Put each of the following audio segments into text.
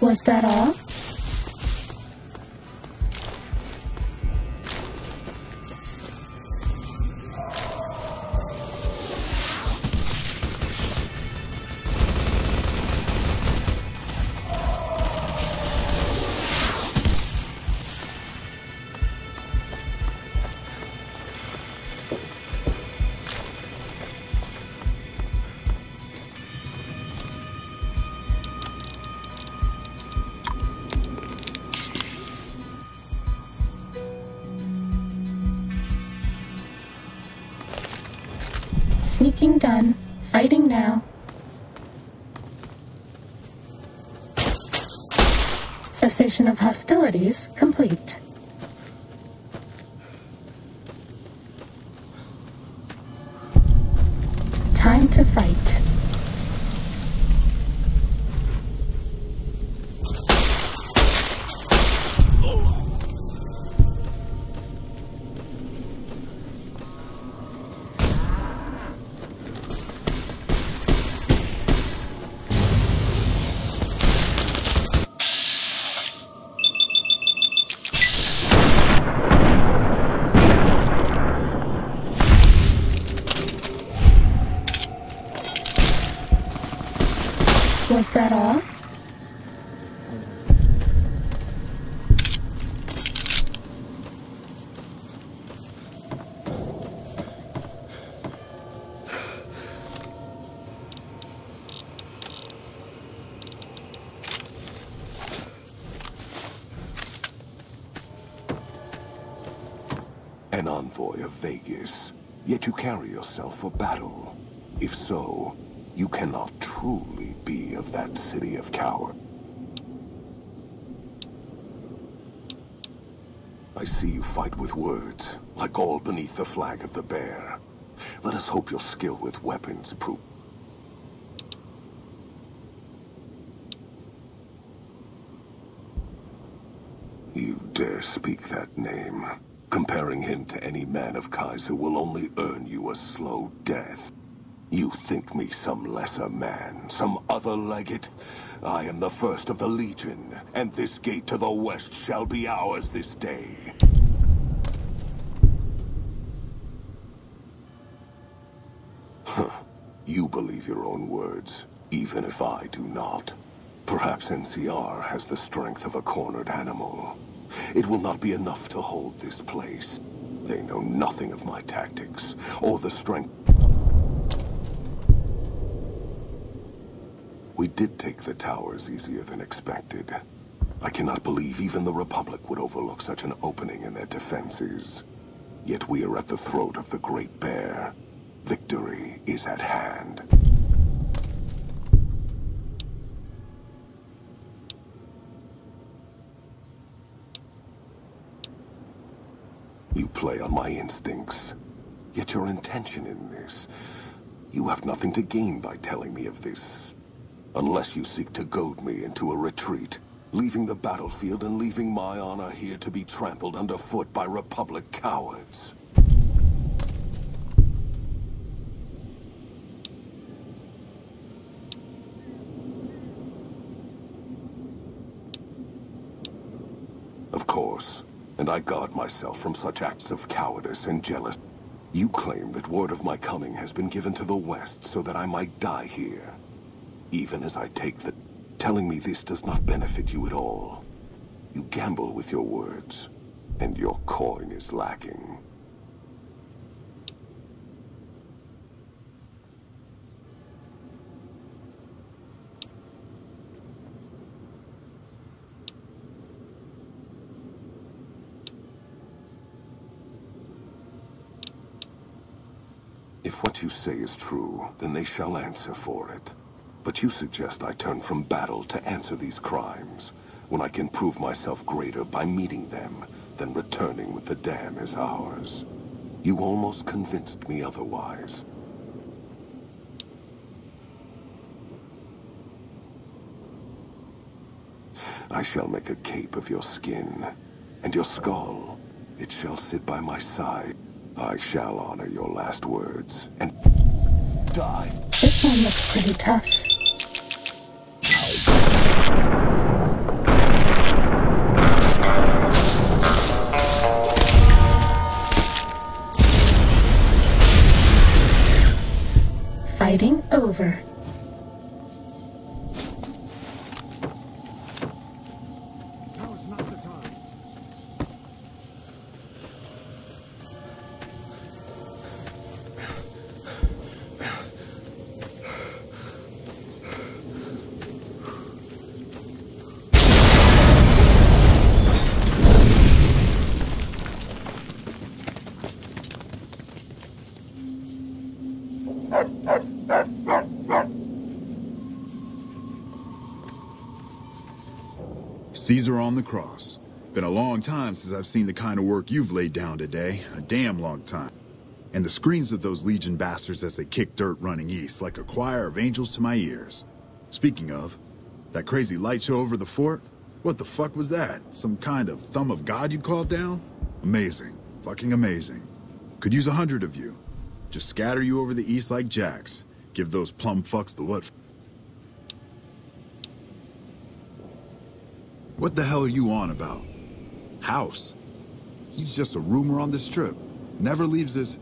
Was that all? Sneaking done. Fighting now. Cessation of hostilities complete. That all? An envoy of Vegas, yet you carry yourself for battle. If so, you cannot truly be of that city of cowards. I see you fight with words, like all beneath the flag of the bear. Let us hope your skill with weapons prove. You dare speak that name. Comparing him to any man of Caesar will only earn you a slow death. You think me some lesser man, some other legate? I am the first of the Legion, and this gate to the west shall be ours this day. Huh. You believe your own words, even if I do not. Perhaps NCR has the strength of a cornered animal. It will not be enough to hold this place. They know nothing of my tactics, or the strength... We did take the towers easier than expected. I cannot believe even the Republic would overlook such an opening in their defenses. Yet we are at the throat of the Great Bear. Victory is at hand. You play on my instincts. Yet your intention in this... You have nothing to gain by telling me of this. Unless you seek to goad me into a retreat, leaving the battlefield and leaving my honor here to be trampled underfoot by Republic cowards. Of course, and I guard myself from such acts of cowardice and jealousy. You claim that word of my coming has been given to the West so that I might die here. Even as I take that Telling me this does not benefit you at all. You gamble with your words. and your coin is lacking. If what you say is true, then they shall answer for it. But you suggest I turn from battle to answer these crimes, when I can prove myself greater by meeting them than returning with the dam as ours. You almost convinced me otherwise. I shall make a cape of your skin, and your skull, it shall sit by my side. I shall honor your last words, and die. This one looks pretty tough. Over. Caesar on the cross. Been a long time since I've seen the kind of work you've laid down today. A damn long time. And the screams of those Legion bastards as they kick dirt running east like a choir of angels to my ears. Speaking of, that crazy light show over the fort? What the fuck was that? Some kind of thumb of God you called down? Amazing. Fucking amazing. Could use a hundred of you. Just scatter you over the east like jacks. Give those plum fucks the what What the hell are you on about? House. He's just a rumor on this trip. Never leaves this.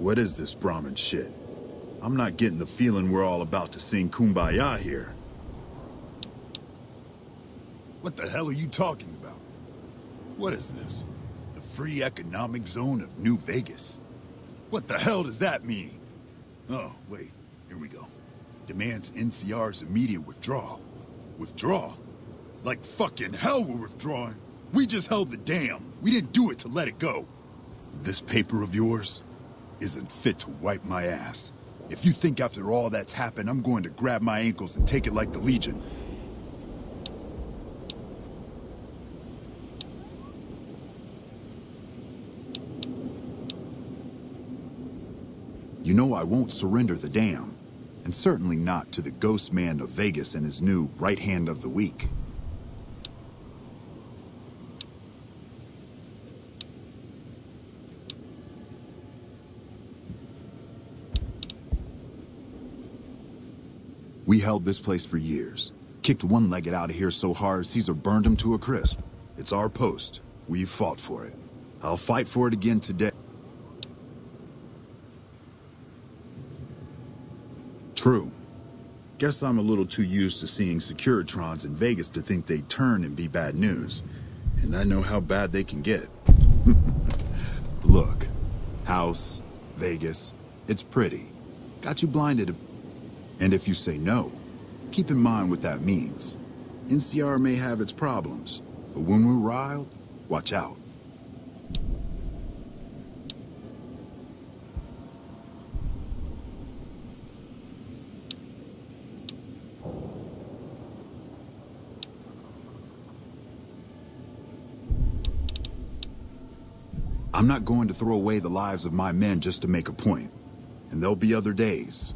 What is this Brahmin shit? I'm not getting the feeling we're all about to sing Kumbaya here. What the hell are you talking about? What is this? The free economic zone of New Vegas? What the hell does that mean? Oh, wait. Here we go. Demands NCR's immediate withdrawal. Withdraw? Like fucking hell we're withdrawing. We just held the dam. We didn't do it to let it go. This paper of yours isn't fit to wipe my ass. If you think after all that's happened, I'm going to grab my ankles and take it like the Legion. You know I won't surrender the dam. And certainly not to the ghost man of Vegas and his new right hand of the week. We held this place for years. Kicked one-legged out of here so hard Caesar burned him to a crisp. It's our post. We've fought for it. I'll fight for it again today. True. Guess I'm a little too used to seeing Securitrons in Vegas to think they turn and be bad news. And I know how bad they can get. Look, house, Vegas, it's pretty. Got you blinded. And if you say no, keep in mind what that means. NCR may have its problems, but when we're riled, watch out. I'm not going to throw away the lives of my men just to make a point. And there'll be other days.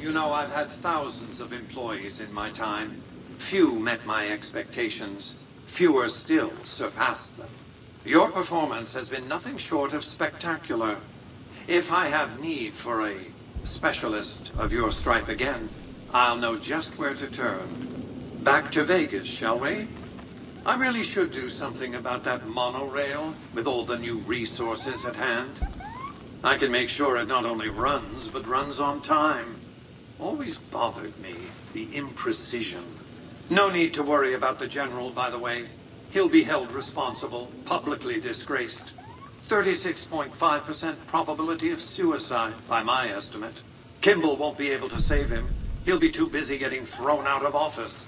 You know, I've had thousands of employees in my time. Few met my expectations. Fewer still surpassed them. Your performance has been nothing short of spectacular. If I have need for a specialist of your stripe again, I'll know just where to turn. Back to Vegas, shall we? I really should do something about that monorail with all the new resources at hand. I can make sure it not only runs, but runs on time. Always bothered me, the imprecision. No need to worry about the General, by the way. He'll be held responsible, publicly disgraced. 36.5% probability of suicide, by my estimate. Kimball won't be able to save him. He'll be too busy getting thrown out of office.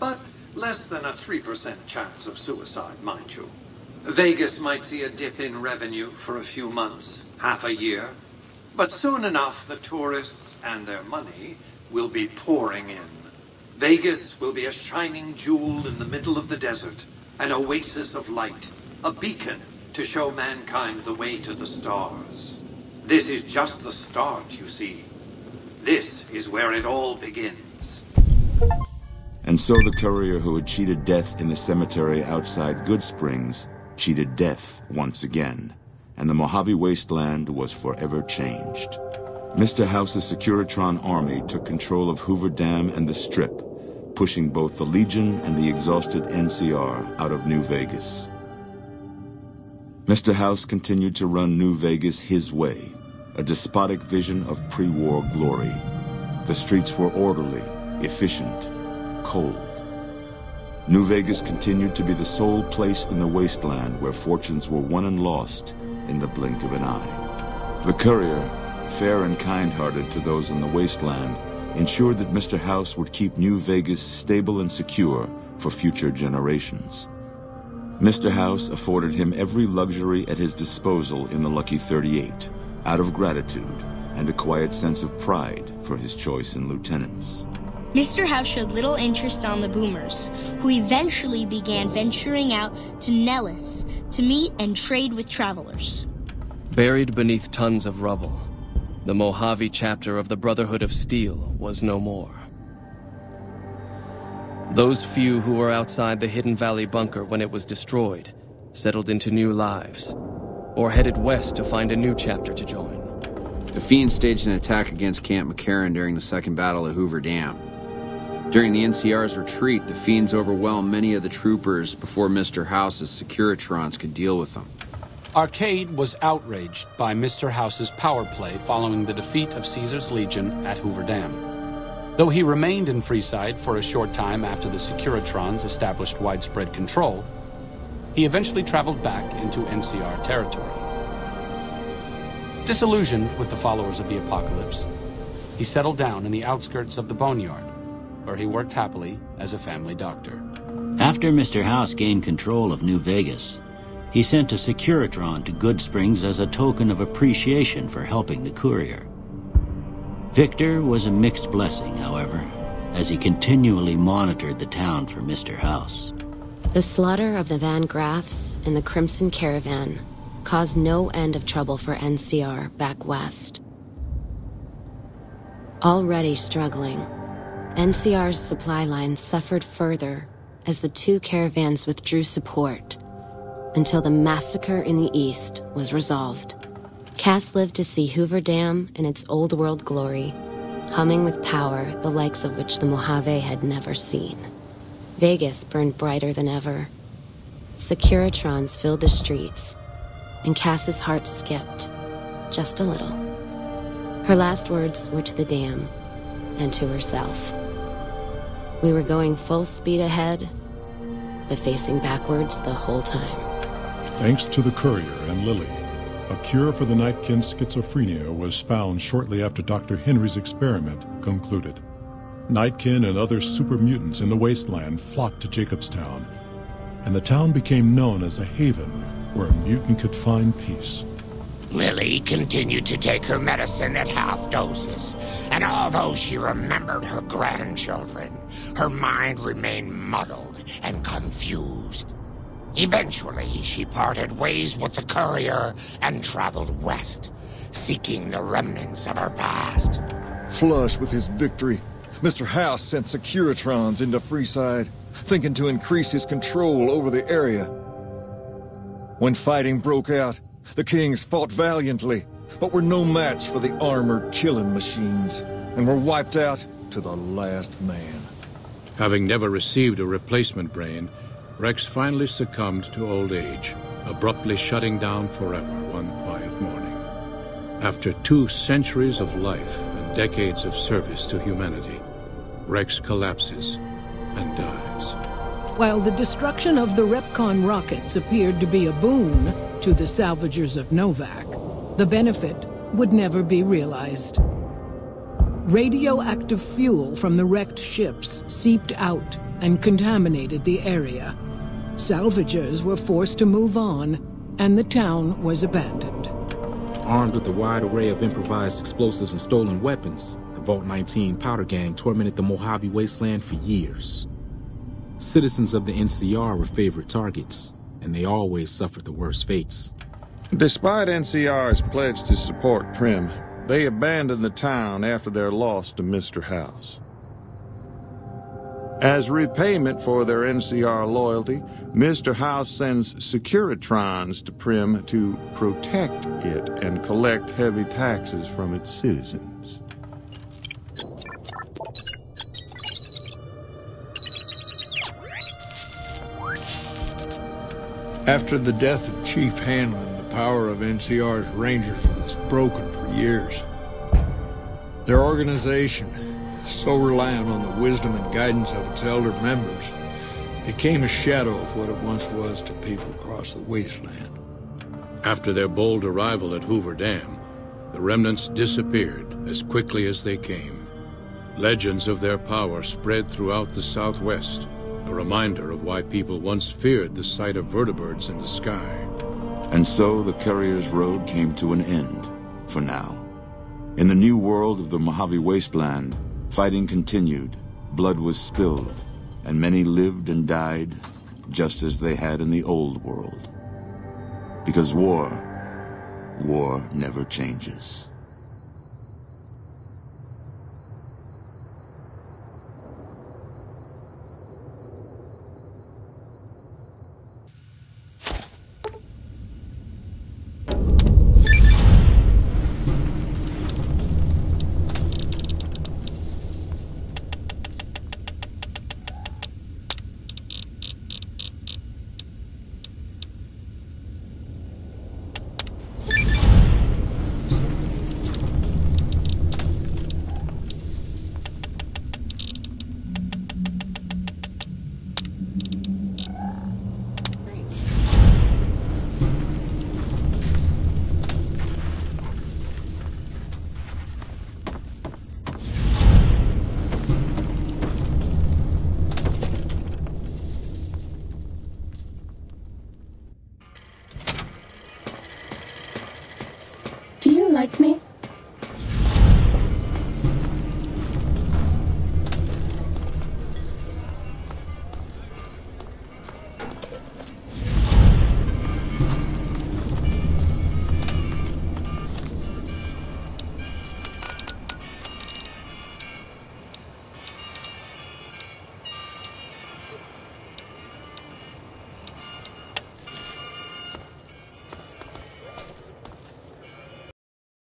But less than a 3% chance of suicide, mind you. Vegas might see a dip in revenue for a few months, half a year. But soon enough, the tourists and their money will be pouring in. Vegas will be a shining jewel in the middle of the desert, an oasis of light, a beacon to show mankind the way to the stars. This is just the start, you see. This is where it all begins. And so the courier who had cheated death in the cemetery outside Goodsprings cheated death once again, and the Mojave Wasteland was forever changed. Mr. House's Securitron army took control of Hoover Dam and the Strip, pushing both the Legion and the exhausted NCR out of New Vegas. Mr. House continued to run New Vegas his way, a despotic vision of pre-war glory. The streets were orderly, efficient, cold. New Vegas continued to be the sole place in the wasteland where fortunes were won and lost in the blink of an eye. The courier, fair and kind-hearted to those in the wasteland, ensured that Mr. House would keep New Vegas stable and secure for future generations. Mr. House afforded him every luxury at his disposal in the Lucky 38, out of gratitude and a quiet sense of pride for his choice in lieutenants. Mr. House showed little interest on the boomers, who eventually began venturing out to Nellis to meet and trade with travelers. Buried beneath tons of rubble, the Mojave chapter of the Brotherhood of Steel was no more. Those few who were outside the Hidden Valley bunker when it was destroyed settled into new lives, or headed west to find a new chapter to join. The Fiends staged an attack against Camp McCarran during the Second Battle of Hoover Dam. During the NCR's retreat, the Fiends overwhelmed many of the troopers before Mr. House's Securitrons could deal with them. Arcade was outraged by Mr. House's power play following the defeat of Caesar's Legion at Hoover Dam. Though he remained in Freeside for a short time after the Securitrons established widespread control, he eventually traveled back into NCR territory. Disillusioned with the followers of the apocalypse, he settled down in the outskirts of the Boneyard, where he worked happily as a family doctor. After Mr. House gained control of New Vegas, he sent a Securitron to Goodsprings as a token of appreciation for helping the courier. Victor was a mixed blessing, however, as he continually monitored the town for Mr. House. The slaughter of the Van Graffs and the Crimson Caravan caused no end of trouble for NCR back west. Already struggling, NCR's supply line suffered further as the two caravans withdrew support until the massacre in the east was resolved. Cass lived to see Hoover Dam in its old world glory, humming with power the likes of which the Mojave had never seen. Vegas burned brighter than ever. Securitrons filled the streets, and Cass's heart skipped, just a little. Her last words were to the dam and to herself. We were going full speed ahead, but facing backwards the whole time. Thanks to the courier and Lily, a cure for the Nightkin schizophrenia was found shortly after Dr. Henry's experiment concluded. Nightkin and other super mutants in the wasteland flocked to Jacobstown, and the town became known as a haven where a mutant could find peace. Lily continued to take her medicine at half doses, and although she remembered her grandchildren, her mind remained muddled and confused. Eventually, she parted ways with the courier and traveled west, seeking the remnants of her past. Flush with his victory, Mr. House sent Securitrons into Freeside, thinking to increase his control over the area. When fighting broke out, the Kings fought valiantly, but were no match for the armored killing machines, and were wiped out to the last man. Having never received a replacement brain, Rex finally succumbed to old age, abruptly shutting down forever one quiet morning. After two centuries of life and decades of service to humanity, Rex collapses and dies. While the destruction of the REPCONN rockets appeared to be a boon to the salvagers of Novac, the benefit would never be realized. Radioactive fuel from the wrecked ships seeped out and contaminated the area. Salvagers were forced to move on, and the town was abandoned. Armed with a wide array of improvised explosives and stolen weapons, the Vault 19 powder gang tormented the Mojave wasteland for years. Citizens of the NCR were favorite targets, and they always suffered the worst fates. Despite NCR's pledge to support Primm, they abandoned the town after their loss to Mr. House. As repayment for their NCR loyalty, Mr. House sends Securitrons to Primm to protect it and collect heavy taxes from its citizens. After the death of Chief Hanlon, the power of NCR's Rangers was broken for years. Their organization, so reliant on the wisdom and guidance of its elder members, became a shadow of what it once was to people across the wasteland. After their bold arrival at Hoover Dam, the remnants disappeared as quickly as they came. Legends of their power spread throughout the Southwest, a reminder of why people once feared the sight of vertibirds in the sky. And so the Courier's Road came to an end, for now. In the new world of the Mojave Wasteland, fighting continued, blood was spilled, and many lived and died just as they had in the old world. Because war, war never changes. Like me?